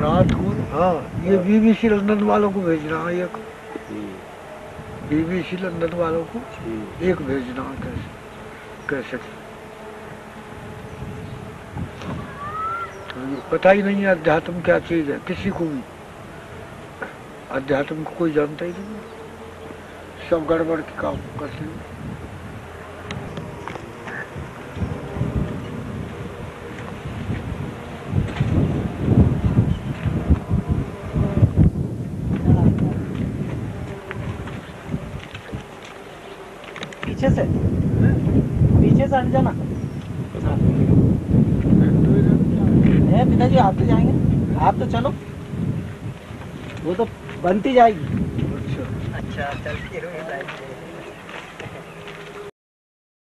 को हाँ। ये बीबीसी लंदन वालों को भेजना है एक बीबीसी लंदन वालों को एक भेजना है कैसे कैसे। तो पता ही नहीं है अध्यात्म क्या चीज़ है किसी को भी। अध्यात्म को कोई जानता ही नहीं सब गड़बड़ के काम करते हैं। पीछे से। पीछे से हट जाना। है। पिताजी आप तो जाएँगे। आप तो चलो। वो तो बनती जाएगी। अच्छा। अच्छा चलती